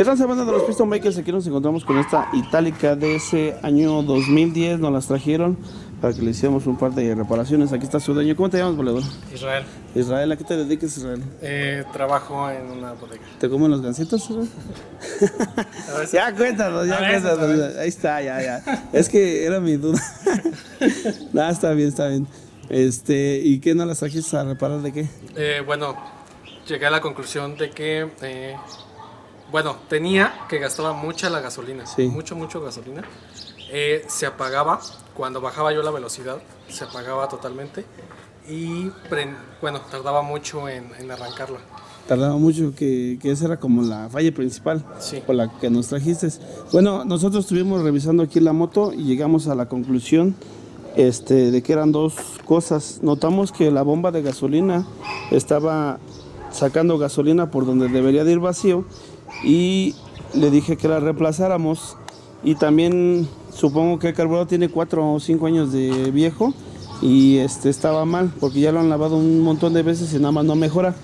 ¿Qué tal, banda de los Piston Makers? Aquí nos encontramos con esta itálica de ese año 2010. Nos las trajeron para que le hiciéramos un par de reparaciones. Aquí está su dueño. ¿Cómo te llamas, valedor? Israel. Israel, ¿a qué te dedicas, Israel? Eh, trabajo en una bodega. ¿Te comen los gancitos, Israel? ya cuéntanos, ya cuéntanos. Ahí está, ya, ya. Es que era mi duda. Nada, está bien, está bien. Este, ¿y qué no las trajiste a reparar de qué? Eh, bueno, llegué a la conclusión de que eh, bueno, tenía que gastaba mucha la gasolina, sí. mucho, mucho gasolina. Eh, se apagaba cuando bajaba yo la velocidad, se apagaba totalmente y bueno, tardaba mucho en, arrancarla. Tardaba mucho, que, que, esa era como la falla principal sí. por la que nos trajiste. Bueno, nosotros estuvimos revisando aquí la moto y llegamos a la conclusión este, de que eran dos cosas. Notamos que la bomba de gasolina estaba sacando gasolina por donde debería de ir vacío y le dije que la reemplazáramos y también supongo que el carburador tiene 4 o 5 años de viejo y este estaba mal porque ya lo han lavado un montón de veces y nada más no mejora.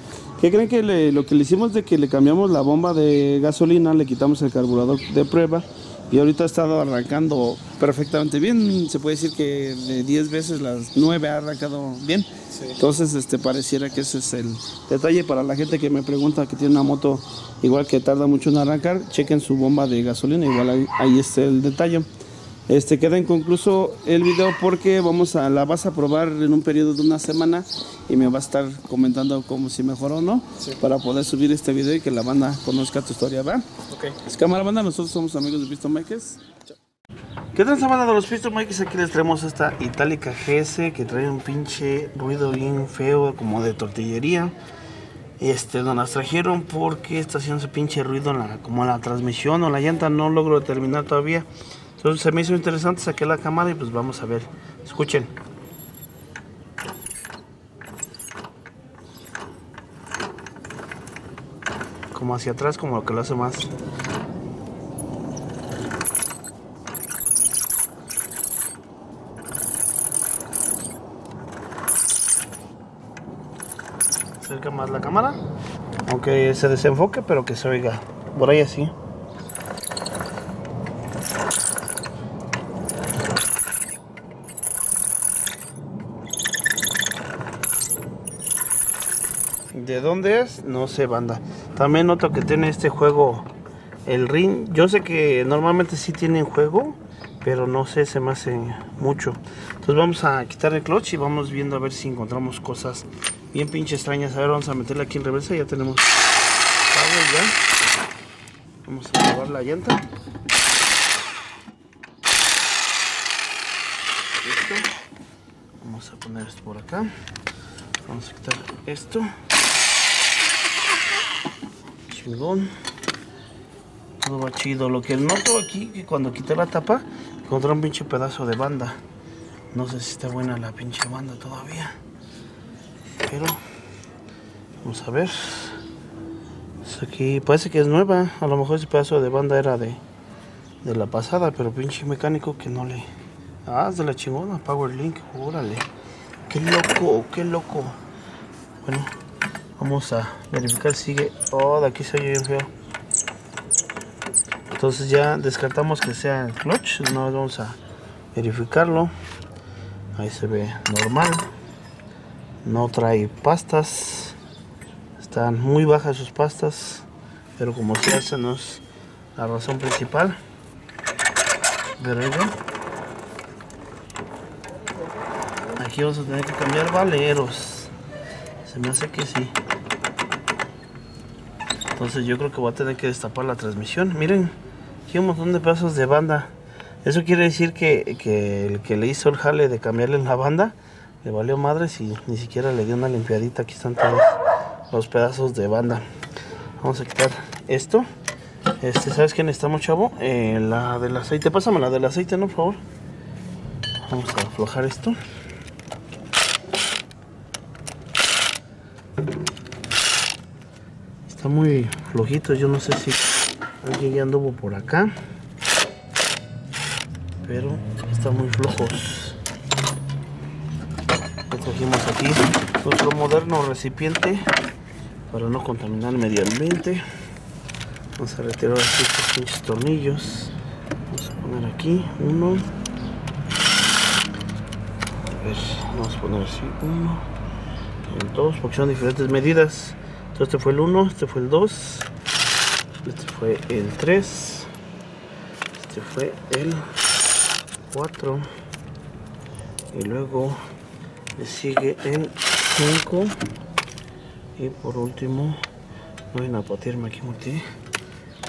¿Qué creen que lo que le hicimos de que le cambiamos la bomba de gasolina, le quitamos el carburador de prueba y ahorita ha estado arrancando perfectamente bien. Se puede decir que de 10 veces las 9 ha arrancado bien. Entonces, este pareciera que ese es el detalle para la gente que me pregunta que tiene una moto igual que tarda mucho en arrancar, chequen su bomba de gasolina, igual ahí, está el detalle. Este queda inconcluso el video porque vamos a la vas a probar en un periodo de una semana y me va a estar comentando cómo si mejoró o no para poder subir este video y que la banda conozca tu historia, ¿va? Ok. Es cámara banda, nosotros somos amigos de Piston Makers. ¿Qué tal esa banda de los Piston Makers? Aquí les traemos esta Itálica GS que trae un pinche ruido bien feo como de tortillería. Este, nos las trajeron porque está haciendo ese pinche ruido en la, como en la transmisión o la llanta, no logro determinar todavía. Entonces se me hizo interesante, saqué la cámara y pues vamos a ver. Escuchen. Como hacia atrás, como lo que lo hace más. acerca más la cámara. Aunque se desenfoque, pero que se oiga. Por ahí así. ¿De No sé, banda. También noto que tiene este juego el ring. Yo sé que normalmente sí tienen juego, pero no sé, se me hace mucho. Entonces vamos a quitar el clutch y vamos viendo a ver si encontramos cosas bien pinche extrañas. A ver, vamos a meterla aquí en reversa. Ya tenemos ya. Vamos a probar la llanta. Vamos a poner esto por acá. Vamos a quitar esto. Chingón. Todo va chido. Lo que noto aquí, que cuando quité la tapa, encontré un pinche pedazo de banda. No sé si está buena la pinche banda todavía pero vamos a ver aquí parece que es nueva a lo mejor ese pedazo de banda era de de la pasada pero pinche mecánico que no le ah es de la chingona power link órale qué loco qué loco bueno vamos a verificar sigue. Oh de aquí se oye bien feo. Entonces ya descartamos que sea el clutch no vamos a verificarlo. Ahí se ve normal. No trae pastas. Están muy bajas sus pastas pero como se hace no es la razón principal. Pero aquí vamos a tener que cambiar valeros. Se me hace que sí entonces yo creo que voy a tener que destapar la transmisión miren aquí un montón de pedazos de banda eso quiere decir que, que el que le hizo el jale de cambiarle la banda le valió madres y ni siquiera le dio una limpiadita. Aquí están todos los pedazos de banda. Vamos a quitar esto. Este, ¿sabes qué necesitamos, chavo? Eh, la del aceite. Pásame la del aceite, ¿no? Por favor. Vamos a aflojar esto. Muy flojito. Yo no sé si alguien ya anduvo por acá. Pero están muy flojos cogimos aquí nuestro moderno recipiente para no contaminar el medio ambiente Vamos a retirar aquí estos tornillos. Vamos a poner aquí uno. A ver, vamos a poner así uno. El dos, porque son diferentes medidas. Entonces este fue el 1, este fue el 2. Este fue el 3. Este fue el 4. Y luego le sigue el 5. Y por último, no voy a patearme aquí, Martí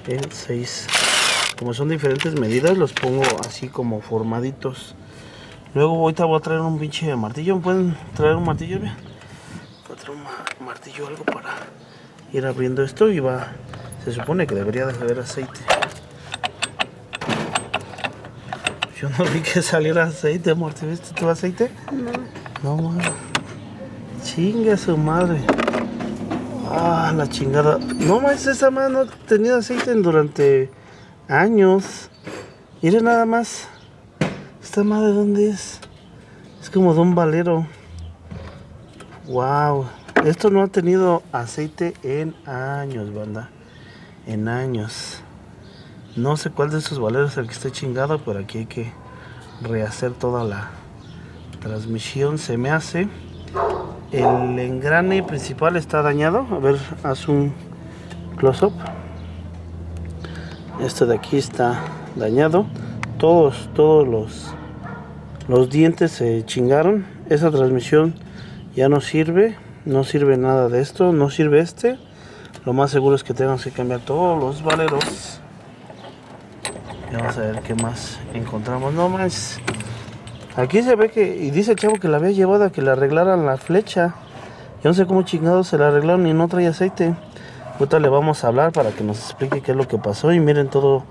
el 6 como son diferentes medidas los pongo así como formaditos luego ahorita voy a traer un pinche martillo pueden traer un martillo? Un martillo algo para ir abriendo esto y va se supone que debería de haber aceite yo no vi que saliera aceite Martí ¿viste tu aceite? no no chinga su madre Ah, la chingada. No más, esa mano no ha tenido aceite durante años. Mire nada más. ¿Esta madre dónde es? Es como de un valero. Wow. Esto no ha tenido aceite en años, banda. En años. No sé cuál de esos valeros es el que está chingado, pero aquí hay que rehacer toda la transmisión. Se me hace el engrane principal está dañado a ver haz un close up este de aquí está dañado todos todos los los dientes se chingaron esa transmisión ya no sirve no sirve nada de esto no sirve este lo más seguro es que tengan que cambiar todos los valeros vamos a ver qué más encontramos no más Aquí se ve que, y dice el chavo que la había llevado a que le arreglaran la flecha. Yo no sé cómo chingados se la arreglaron y no trae aceite. Ahorita le vamos a hablar para que nos explique qué es lo que pasó. Y miren todo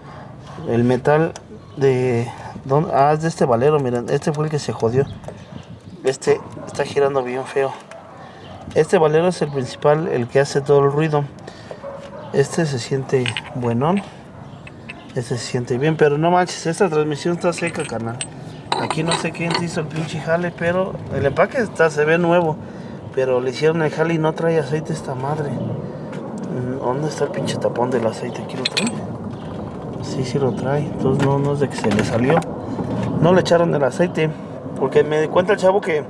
el metal de... Ah, es de este valero, miren. Este fue el que se jodió. Este está girando bien feo. Este valero es el principal, el que hace todo el ruido. Este se siente buenón. Este se siente bien, pero no manches, esta transmisión está seca, carnal. Aquí no sé quién hizo el pinche jale, pero el empaque está, se ve nuevo. Pero le hicieron el jale y no trae aceite esta madre. Mm, ¿Dónde está el pinche tapón del aceite? ¿Aquí lo trae? Sí, sí lo trae. Entonces no, no es de que se le salió. No le echaron el aceite. Porque me di cuenta el chavo que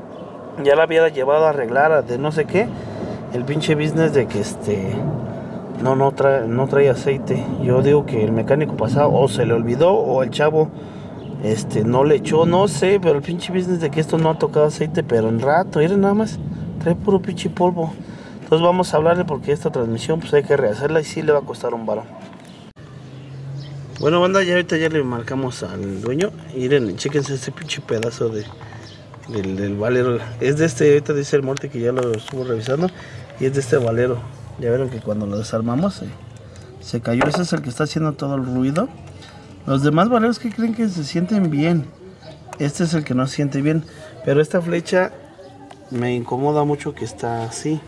ya la había llevado a arreglar de no sé qué. El pinche business de que este no no trae no trae aceite. Yo digo que el mecánico pasado o se le olvidó o el chavo este, no le echó, no sé, pero el pinche business de que esto no ha tocado aceite, pero en rato, miren nada más, trae puro pinche polvo. Entonces vamos a hablarle porque esta transmisión pues hay que rehacerla y sí le va a costar un varón. Bueno banda, ya ahorita ya le marcamos al dueño. Miren, chequense este pinche pedazo de, del, valero. Es de este, ahorita dice el morte que ya lo estuvo revisando. Y es de este valero. Ya vieron que cuando lo desarmamos se cayó. Ese es el que está haciendo todo el ruido. Los demás valeros que creen que se sienten bien. Este es el que no se siente bien. Pero esta flecha me incomoda mucho que está así.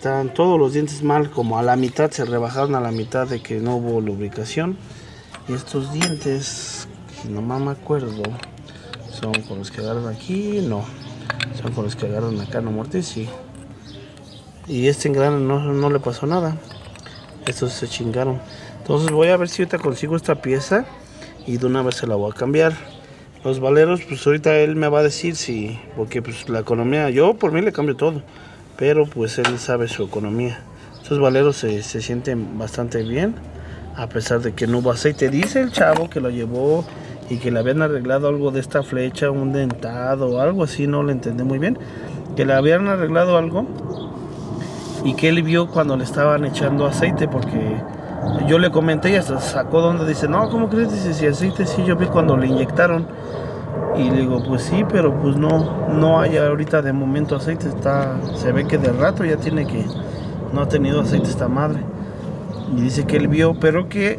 Están todos los dientes mal, como a la mitad, se rebajaron a la mitad de que no hubo lubricación. Y estos dientes, si no me acuerdo, son con los que agarran aquí, no. Son con los que agarran acá, no muerte, sí. Y este engrane no, no le pasó nada. Estos se chingaron. Entonces voy a ver si ahorita consigo esta pieza y de una vez se la voy a cambiar. Los valeros, pues ahorita él me va a decir si, porque pues la economía, yo por mí le cambio todo, pero pues él sabe su economía. Estos valeros se, se sienten bastante bien, a pesar de que no hubo aceite. Dice el chavo que lo llevó y que le habían arreglado algo de esta flecha, un dentado o algo así, no lo entendí muy bien. Que le habían arreglado algo y que él vio cuando le estaban echando aceite porque yo le comenté y hasta sacó donde dice, no, ¿cómo crees? Dice, si aceite sí, yo vi cuando le inyectaron. Y le digo, pues sí, pero pues no, no hay ahorita de momento aceite, está, se ve que de rato ya tiene que, no ha tenido aceite esta madre. Y dice que él vio, pero que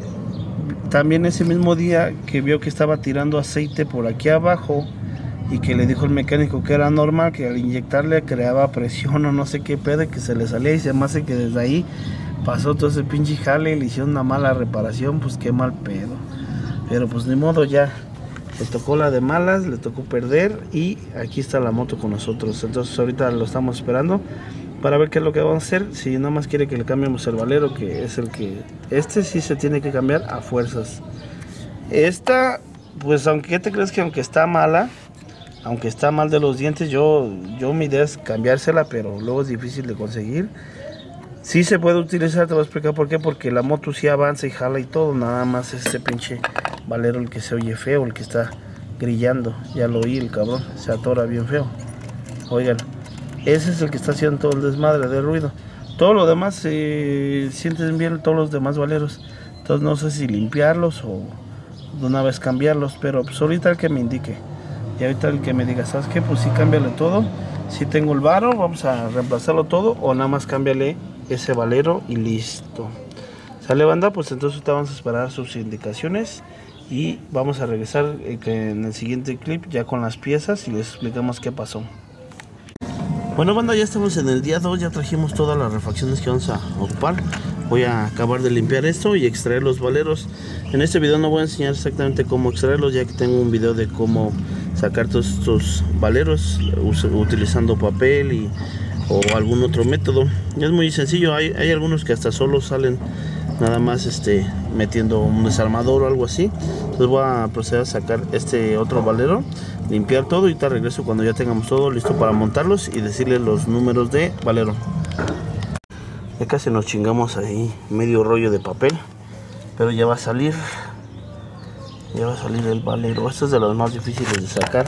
también ese mismo día que vio que estaba tirando aceite por aquí abajo y que le dijo el mecánico que era normal, que al inyectarle creaba presión o no sé qué pedo, que se le salía y se hace que desde ahí pasó todo ese pinche jale, le hicieron una mala reparación, pues qué mal pedo. Pero pues ni modo ya. Le tocó la de malas, le tocó perder y aquí está la moto con nosotros. Entonces ahorita lo estamos esperando para ver qué es lo que vamos a hacer. Si nada más quiere que le cambiemos el valero, que es el que... Este sí se tiene que cambiar a fuerzas. Esta, pues aunque te crees que aunque está mala, aunque está mal de los dientes, yo, yo mi idea es cambiársela, pero luego es difícil de conseguir. Sí se puede utilizar, te voy a explicar por qué, porque la moto sí avanza y jala y todo, nada más este pinche valero el que se oye feo, el que está grillando, ya lo oí el cabrón, se atora bien feo. Oigan, ese es el que está haciendo todo el desmadre de ruido. Todo lo demás se sienten bien todos los demás valeros. Entonces no sé si limpiarlos o de una vez cambiarlos, pero pues ahorita el que me indique. Y ahorita el que me diga, ¿sabes qué? Pues sí, cámbiale todo. Si tengo el varo, vamos a reemplazarlo todo o nada más cámbiale ese valero y listo. ¿Sale banda? Pues entonces te vamos a esperar sus indicaciones y vamos a regresar eh, en el siguiente clip ya con las piezas y les explicamos qué pasó. Bueno banda, ya estamos en el día 2, ya trajimos todas las refacciones que vamos a ocupar. Voy a acabar de limpiar esto y extraer los valeros. En este video no voy a enseñar exactamente cómo extraerlos, ya que tengo un video de cómo sacar todos estos valeros utilizando papel y, o algún otro método. Es muy sencillo, hay, hay algunos que hasta solo salen nada más este metiendo un desarmador o algo así. Entonces voy a proceder a sacar este otro valero limpiar todo y te regreso cuando ya tengamos todo listo para montarlos y decirles los números de valero. Ya casi nos chingamos ahí medio rollo de papel pero ya va a salir. Ya va a salir el valero. Este es de los más difíciles de sacar.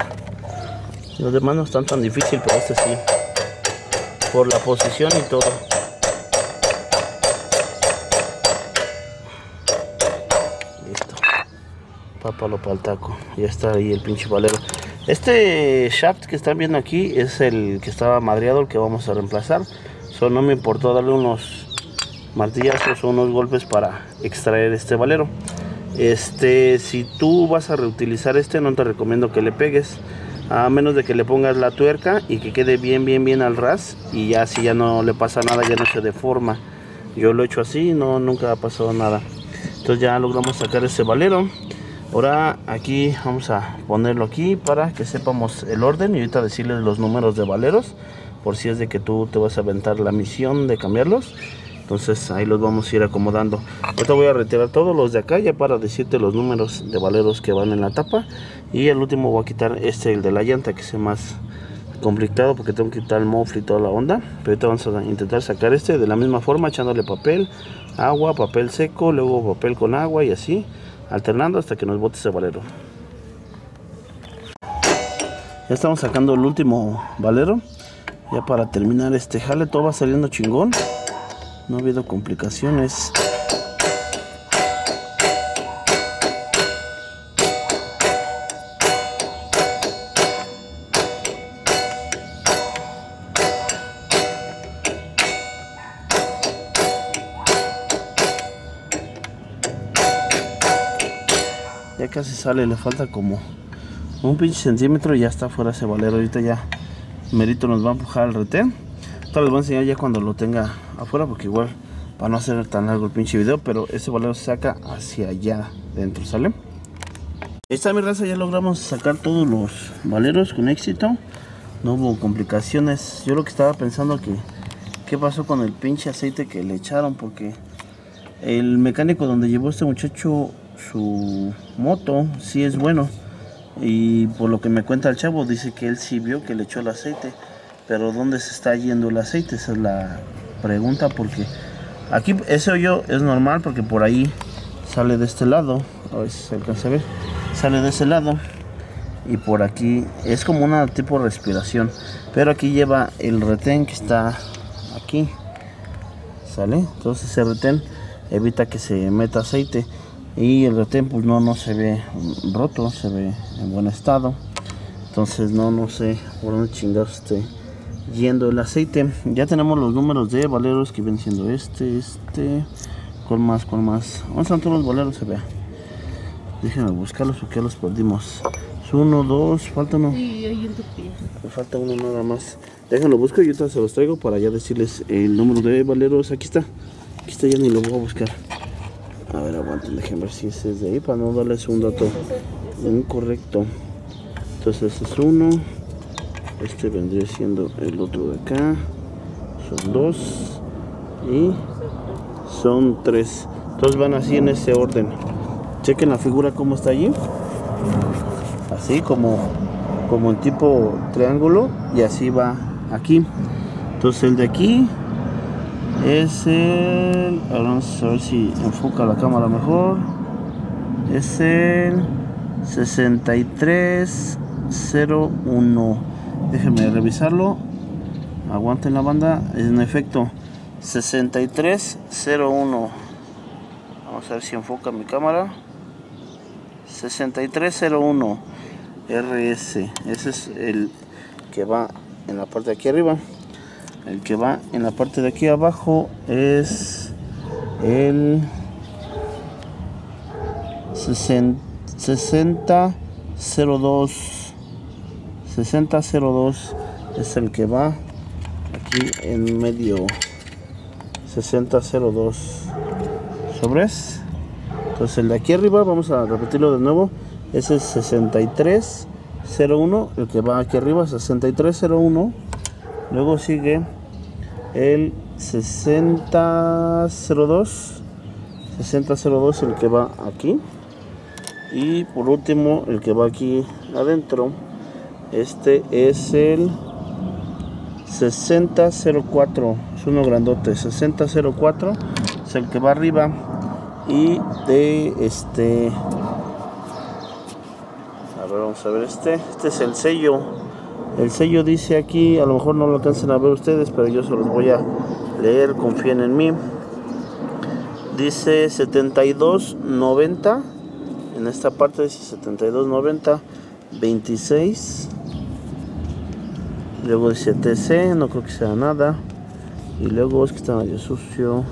Los demás no están tan difíciles pero este sí. Por la posición y todo Pápalo para el taco. Ya está ahí el pinche valero. Este shaft que están viendo aquí es el que estaba madreado, el que vamos a reemplazar. Solo no me importó darle unos martillazos o unos golpes para extraer este valero. Este, si tú vas a reutilizar este, no te recomiendo que le pegues. A menos de que le pongas la tuerca y que quede bien, bien, bien al ras. Y ya si ya no le pasa nada, ya no se deforma. Yo lo he hecho así, no, nunca ha pasado nada. Entonces ya logramos sacar ese valero. Ahora aquí vamos a ponerlo aquí para que sepamos el orden y ahorita decirles los números de valeros por si es de que tú te vas a aventar la misión de cambiarlos. Entonces ahí los vamos a ir acomodando. Ahorita voy a retirar todos los de acá ya para decirte los números de valeros que van en la tapa. Y el último voy a quitar este, el de la llanta, que es más complicado porque tengo que quitar el mofle y toda la onda. Pero ahorita vamos a intentar sacar este de la misma forma, echándole papel, agua, papel seco, luego papel con agua y así alternando hasta que nos bote ese valero. Ya estamos sacando el último valero. Ya para terminar este jale, todo va saliendo chingón. No ha habido complicaciones. Casi sale, le falta como un pinche centímetro y ya está fuera ese valero. Ahorita ya Merito nos va a empujar al retén. Ahorita les voy a enseñar ya cuando lo tenga afuera porque igual para no hacer tan largo el pinche video, pero ese valero se saca hacia allá dentro, ¿sale? Esta mi raza ya logramos sacar todos los valeros con éxito. No hubo complicaciones. Yo lo que estaba pensando que qué pasó con el pinche aceite que le echaron porque el mecánico donde llevó este muchacho su moto si es bueno. Y por lo que me cuenta el chavo dice que él sí vio que le echó el aceite. Pero dónde se está yendo el aceite esa es la pregunta porque aquí ese hoyo es normal porque por ahí sale de este lado. A ver si se alcanza a ver. Sale de ese lado. Y por aquí es como una tipo de respiración. Pero aquí lleva el retén que está aquí. Sale. Entonces ese retén evita que se meta aceite y el retén pues no no se ve roto se ve en buen estado. Entonces no no sé por dónde chingados esté yendo el aceite. Ya tenemos los números de valeros que vienen siendo este este. Con más con más ¿dónde están todos los valeros se vea. Déjenme buscarlos porque ya los perdimos. Uno, dos, falta uno. Me falta uno nada más. Déjenlo busco y ahorita se los traigo para ya decirles el número de valeros. Aquí está. Aquí está ya ni lo voy a buscar a ver, aguanten, déjenme ver si ese es de ahí para no darles un dato incorrecto. Entonces es uno. Este vendría siendo el otro de acá. son dos y son tres todos van así en ese orden chequen la figura como está allí así como como en tipo triángulo y así va aquí entonces el de aquí es el vamos a ver si enfoca la cámara mejor. Es el 6301 déjenme revisarlo. Aguanten la banda. En efecto 6301 vamos a ver si enfoca mi cámara. 6301 RS ese es el que va en la parte de aquí arriba el que va en la parte de aquí abajo es el 6002 6002 es el que va aquí en medio. 6002 sobres. Entonces el de aquí arriba vamos a repetirlo de nuevo ese es 6301 el que va aquí arriba 6301 luego sigue el 6002 6002 el que va aquí. Y por último el que va aquí adentro. Este es el 6004 es uno grandote. 6004 es el que va arriba. Y de este a ver vamos a ver este. Este es el sello el sello dice aquí a lo mejor no lo alcancen a ver ustedes pero yo se los voy a leer confíen en mí. Dice 7290 en esta parte dice 7290 26 luego dice TC no creo que sea nada. Y luego es que está medio sucio.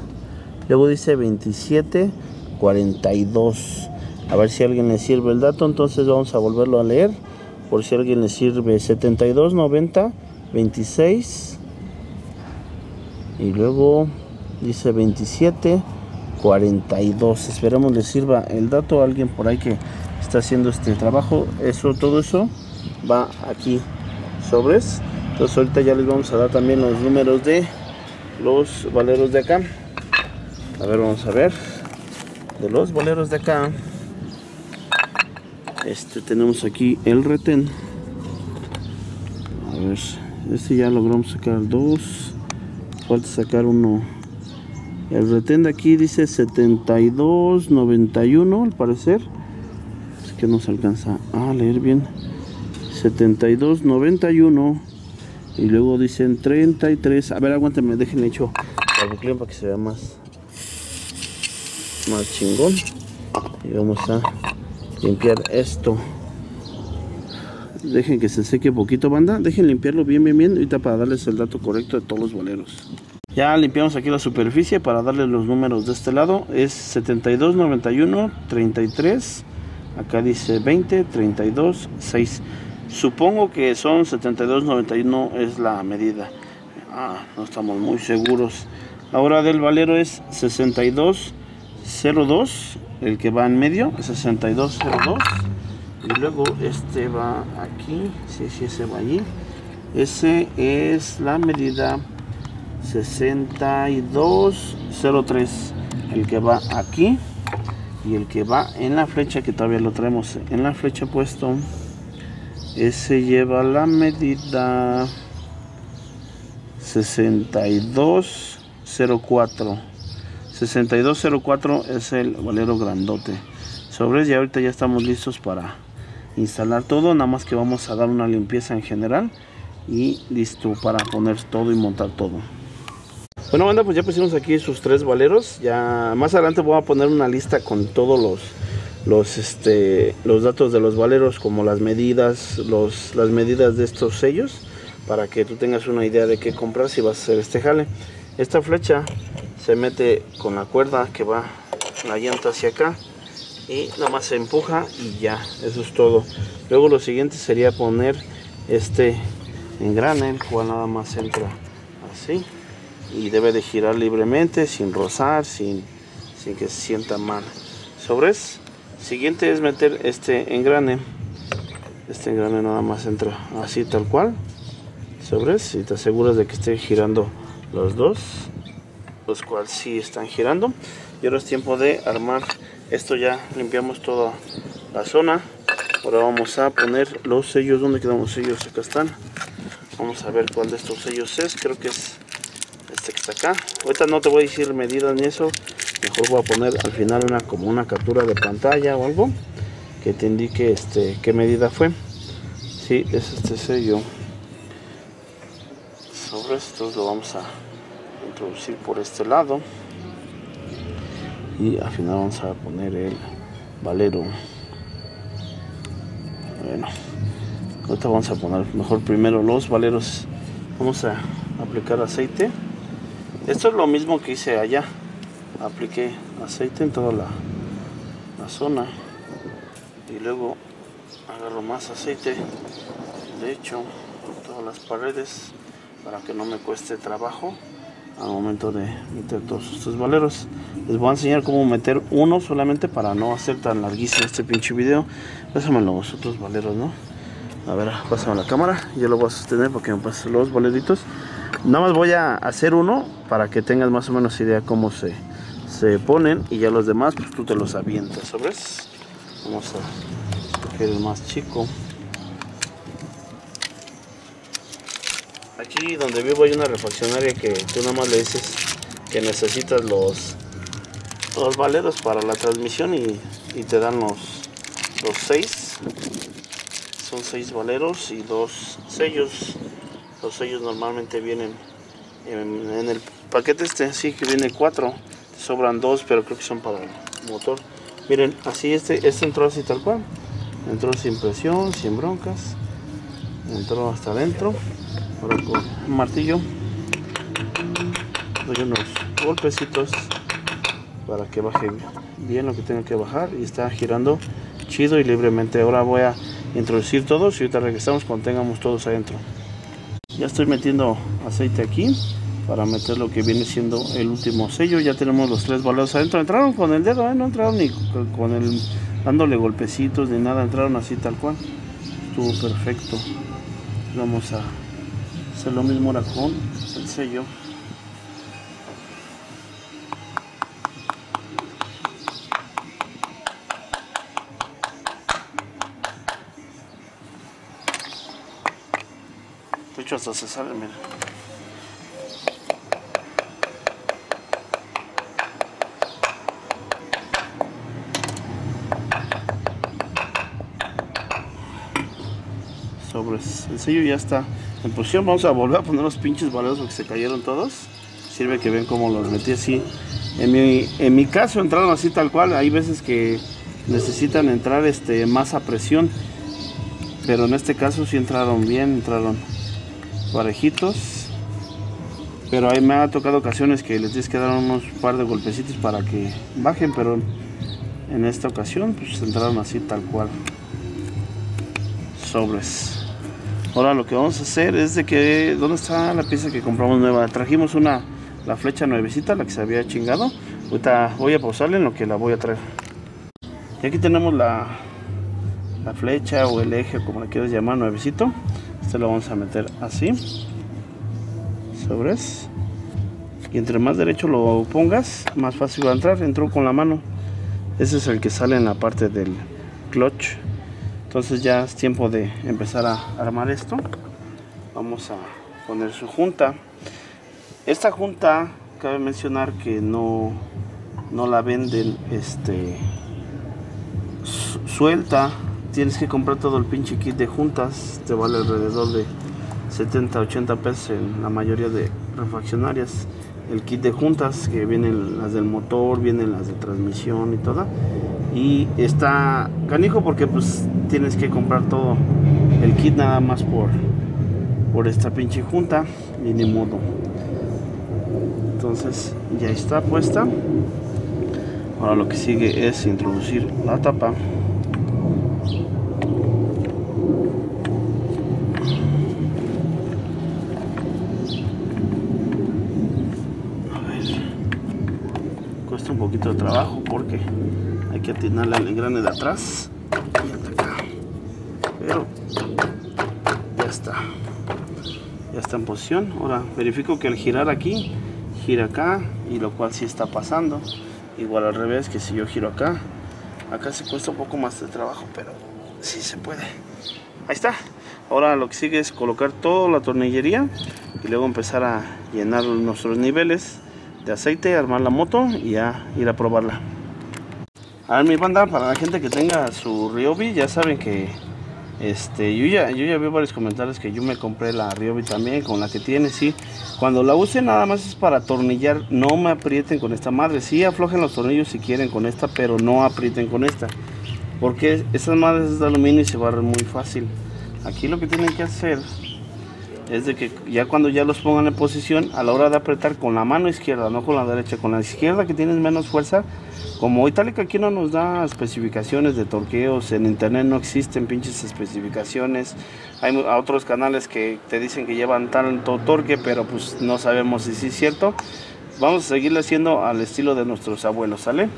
Luego dice 27 42 a ver si a alguien le sirve el dato entonces vamos a volverlo a leer por si alguien le sirve 72 90 26 y luego dice 27 42 esperamos le sirva el dato a alguien por ahí que está haciendo este trabajo. Eso todo eso va aquí sobres. Entonces ahorita ya les vamos a dar también los números de los valeros de acá. A ver vamos a ver. De los valeros de acá este tenemos aquí el retén a ver este ya logramos sacar dos falta sacar uno el retén de aquí dice 72.91 al parecer. Es que no se alcanza a leer bien. 72.91 y luego dicen 33. A ver, aguántenme, déjenme hecho para que se vea más más chingón. Y vamos a limpiar esto. Dejen que se seque poquito, banda. Dejen limpiarlo bien, bien, bien. Ahorita para darles el dato correcto de todos los boleros. Ya limpiamos aquí la superficie para darle los números de este lado. Es 72, 91, 33. Acá dice 20, 32, 6. Supongo que son 72, 91 es la medida. Ah, no estamos muy seguros. La hora del valero es 62, 02. El que va en medio es 62, 02. Y luego este va aquí. Sí, sí, ese va allí. Ese es la medida 6203 el que va aquí y el que va en la flecha que todavía lo traemos en la flecha puesto ese lleva la medida 6204 6204 es el valero grandote sobre y ahorita ya estamos listos para instalar todo nada más que vamos a dar una limpieza en general y listo para poner todo y montar todo bueno, banda, pues ya pusimos aquí sus tres valeros. Ya más adelante voy a poner una lista con todos los los este los datos de los valeros como las medidas, los las medidas de estos sellos para que tú tengas una idea de qué comprar si vas a hacer este jale. Esta flecha se mete con la cuerda que va la llanta hacia acá y nada más se empuja y ya, eso es todo. Luego lo siguiente sería poner este engrane, el cual nada más entra así y debe de girar libremente sin rozar sin, sin que se sienta mal. Sobres siguiente es meter este engrane este engrane nada más entra así tal cual. Sobres y te aseguras de que esté girando los dos los cuales sí están girando. Y ahora es tiempo de armar. Esto ya limpiamos toda la zona. Ahora vamos a poner los sellos. Donde quedan los sellos acá están. Vamos a ver cuál de estos sellos es. Creo que es este que está acá. Ahorita no te voy a decir medidas ni eso. Mejor voy a poner al final una como una captura de pantalla o algo que te indique este qué medida fue. Si es este sello. Sobre esto lo vamos a introducir por este lado. Y al final vamos a poner el valero. Bueno ahorita vamos a poner mejor primero los valeros. Vamos a aplicar aceite. Esto es lo mismo que hice allá. Apliqué aceite en toda la, la zona. Y luego agarro más aceite de hecho todas las paredes para que no me cueste trabajo al momento de meter todos estos valeros. Les voy a enseñar cómo meter uno solamente para no hacer tan larguísimo este pinche video. Pásame los otros valeros no a ver pásame la cámara. Yo lo voy a sostener porque me pasan los valeritos. Nada más voy a hacer uno para que tengas más o menos idea cómo se, se ponen y ya los demás pues tú te los avientas ¿sabes? vamos a escoger el más chico Aquí donde vivo hay una refaccionaria que tú nada más le dices que necesitas los, los valeros para la transmisión y, te dan los, los seis. Son seis valeros y dos sellos. Los sellos normalmente vienen en, el paquete este, sí que viene cuatro. sobran dos, pero creo que son para el motor. Miren, así este, este entró así tal cual. Entró sin presión, sin broncas. Entró hasta adentro ahora con un martillo. Doy unos golpecitos para que baje bien lo que tenga que bajar y está girando chido y libremente. Ahora voy a introducir todos y ahorita regresamos cuando tengamos todos adentro. Ya estoy metiendo aceite aquí para meter lo que viene siendo el último sello. Ya tenemos los tres balones adentro. Entraron con el dedo ¿eh? no entraron ni con el dándole golpecitos ni nada. Entraron así tal cual. Estuvo perfecto. Vamos a hacer lo mismo ahora con el sello de hecho hasta se sale mira. Sobres. El sello ya está en posición vamos a volver a poner los pinches valeros porque se cayeron todos. Sirve que ven cómo los metí así. En mi, en mi caso entraron así tal cual. Hay veces que necesitan entrar este más a presión. Pero en este caso sí entraron bien entraron parejitos. Pero ahí me ha tocado ocasiones que les tienes que dar unos par de golpecitos para que bajen pero en esta ocasión pues entraron así tal cual. Sobres Ahora lo que vamos a hacer es de que, ¿dónde está la pieza que compramos nueva? Trajimos una, la flecha nuevecita, la que se había chingado. Ahorita voy a pausarle en lo que la voy a traer. Y aquí tenemos la, la flecha o el eje, como la quieras llamar, nuevecito. Este lo vamos a meter así. Sobres. Y entre más derecho lo pongas, más fácil va a entrar. Entró con la mano. Ese es el que sale en la parte del clutch entonces ya es tiempo de empezar a armar esto. Vamos a poner su junta. Esta junta cabe mencionar que no no la venden este suelta. Tienes que comprar todo el pinche kit de juntas. Te vale alrededor de 70 80 pesos en la mayoría de refaccionarias el kit de juntas que vienen las del motor vienen las de transmisión y toda y está canijo porque pues tienes que comprar todo el kit nada más por por esta pinche junta y ni modo. Entonces ya está puesta. Ahora lo que sigue es introducir la tapa cuesta un poquito de trabajo porque hay que atinarle al engrane de atrás y hasta acá. Pero ya está. Ya está en posición. Ahora verifico que al girar aquí gira acá y lo cual sí está pasando. Igual al revés que si yo giro acá acá se cuesta un poco más de trabajo pero sí se puede. Ahí está. Ahora lo que sigue es colocar toda la tornillería y luego empezar a llenar nuestros niveles de aceite armar la moto y ya ir a probarla a ver mi banda para la gente que tenga su Ryobi ya saben que este, yo ya, yo ya vi varios comentarios que yo me compré la Ryobi también con la que tiene, sí. Cuando la use nada más es para atornillar, no me aprieten con esta madre. Sí aflojen los tornillos si quieren con esta, pero no aprieten con esta. Porque estas madres es de aluminio y se barren muy fácil. Aquí lo que tienen que hacer es de que ya cuando ya los pongan en posición, a la hora de apretar con la mano izquierda, no con la derecha, con la izquierda que tienes menos fuerza, como Itálica aquí no nos da especificaciones de torqueos, en internet no existen pinches especificaciones, hay otros canales que te dicen que llevan tanto torque, pero pues no sabemos si sí es cierto. Vamos a seguirle haciendo al estilo de nuestros abuelos, ¿sale?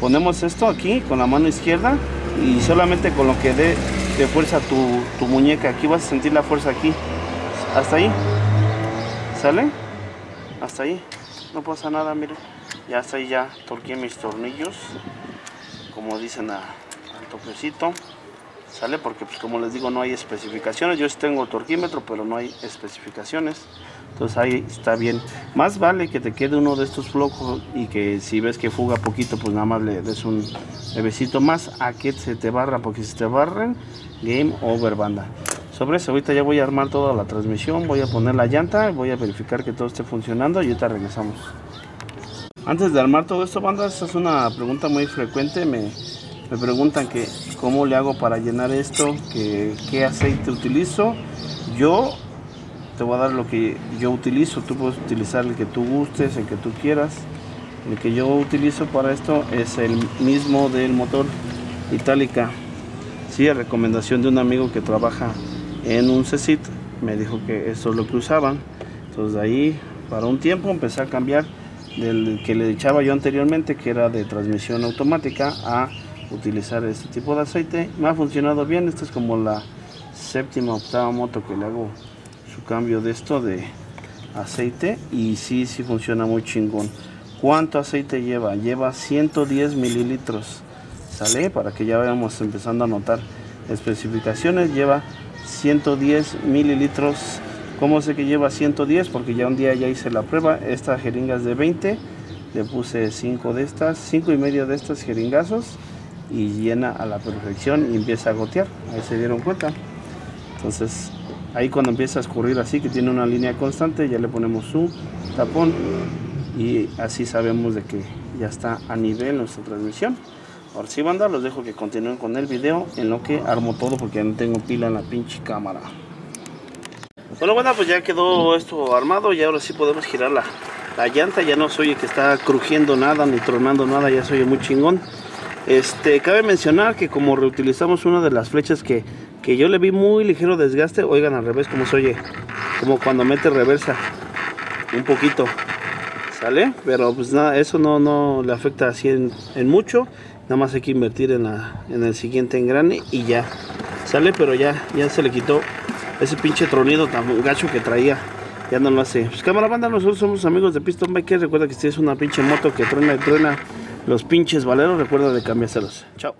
Ponemos esto aquí con la mano izquierda y solamente con lo que dé de fuerza tu, tu muñeca, aquí vas a sentir la fuerza aquí, hasta ahí, ¿sale? Hasta ahí, no pasa nada, mire. Ya está ahí ya torqué mis tornillos. Como dicen a, al toquecito. Sale porque pues como les digo no hay especificaciones. Yo tengo torquímetro pero no hay especificaciones. Entonces ahí está bien. Más vale que te quede uno de estos flojos y que si ves que fuga poquito pues nada más le des un bebecito más a que se te barra porque si te barren game over banda sobre eso ahorita ya voy a armar toda la transmisión voy a poner la llanta voy a verificar que todo esté funcionando y ahorita regresamos antes de armar todo esto, banda, esta es una pregunta muy frecuente. Me, preguntan que cómo le hago para llenar esto, que, qué aceite utilizo. Yo te voy a dar lo que yo utilizo. Tú puedes utilizar el que tú gustes, el que tú quieras. El que yo utilizo para esto es el mismo del motor Itálica. Sí, a recomendación de un amigo que trabaja en un CECIT, me dijo que eso es lo que usaban. Entonces ahí, para un tiempo, empecé a cambiar del que le echaba yo anteriormente, que era de transmisión automática, a utilizar este tipo de aceite. Me ha funcionado bien, esta es como la séptima, octava moto que le hago su cambio de esto de aceite y sí, sí funciona muy chingón. ¿Cuánto aceite lleva? Lleva 110 mililitros. ¿Sale? Para que ya vayamos empezando a notar especificaciones. Lleva 110 mililitros ¿Cómo sé que lleva 110? Porque ya un día ya hice la prueba. Esta jeringa es de 20. Le puse 5 de estas, 5 y medio de estas jeringazos y llena a la perfección y empieza a gotear. Ahí se dieron cuenta. Entonces, ahí cuando empieza a escurrir así, que tiene una línea constante, ya le ponemos su tapón y así sabemos de que ya está a nivel nuestra transmisión. Ahora sí, banda, los dejo que continúen con el video en lo que armo todo porque no tengo pila en la pinche cámara. Bueno, bueno, pues ya quedó esto armado y ahora sí podemos girar la, llanta. Ya no soy que está crujiendo nada ni tronando nada, ya soy muy chingón. Este, cabe mencionar que como reutilizamos una de las flechas que, que yo le vi muy ligero desgaste, oigan al revés como se oye, como cuando mete reversa, un poquito, ¿sale? Pero pues nada, eso no, no le afecta así en, en mucho, nada más hay que invertir en, la, en el siguiente engrane y ya, ¿sale? Pero ya, ya se le quitó ese pinche tronido tan gacho que traía ya no lo hace. Pues cámara banda, nosotros somos amigos de Piston Bike. Recuerda que si es una pinche moto que truena y truena los pinches valeros, recuerda de cambiárselos. Chao.